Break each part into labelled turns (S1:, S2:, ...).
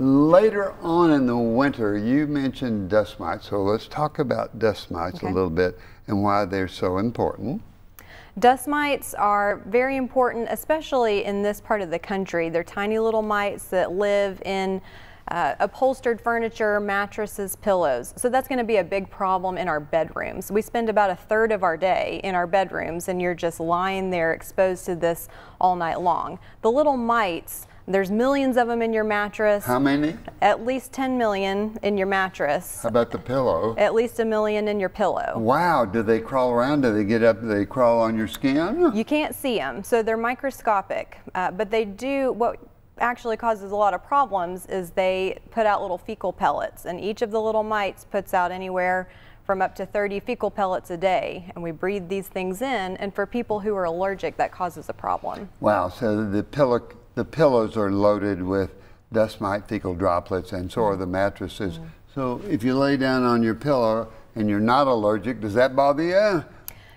S1: Later on in the winter, you mentioned dust mites, so let's talk about dust mites
S2: Okay.
S1: a little bit and why they're so important.
S2: Dust mites are very important, especially in this part of the country. They're tiny little mites that live in uh, upholstered furniture, mattresses, pillows. So that's going to be a big problem in our bedrooms. We spend about a third of our day in our bedrooms and you're just lying there exposed to this all night long. The little mites, there's millions of them in your mattress,
S1: How many?
S2: at least 10 million in your mattress,
S1: How about the pillow?
S2: at least a million in your pillow.
S1: Wow, do they crawl around? Do they get up? Do they crawl on your skin?
S2: You can't see them, so they're microscopic, uh, but they do what actually causes a lot of problems is they put out little fecal pellets, and each of the little mites puts out anywhere from up to 30 fecal pellets a day, and we breathe these things in, and for people who are allergic, that causes a problem.
S1: Wow, so the pillow, the pillows are loaded with dust mite fecal droplets, and so are the mattresses.
S2: Mm-hmm.
S1: So if you lay down on your pillow and you're not allergic, does that bother you?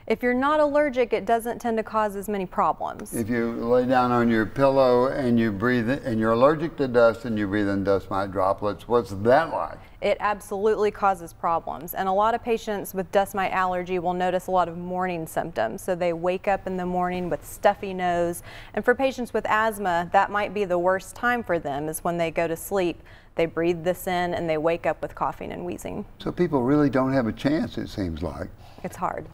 S2: If you're not allergic, it doesn't tend to cause as many problems.
S1: If you lay down on your pillow and you breathe, and you're allergic to dust and you breathe in dust mite droplets, what's that like?
S2: It absolutely causes problems. And a lot of patients with dust mite allergy will notice a lot of morning symptoms. So they wake up in the morning with stuffy nose. And for patients with asthma, that might be the worst time for them is when they go to sleep. They breathe this in and they wake up with coughing and wheezing.
S1: So people really don't have a chance, it seems like.
S2: It's hard.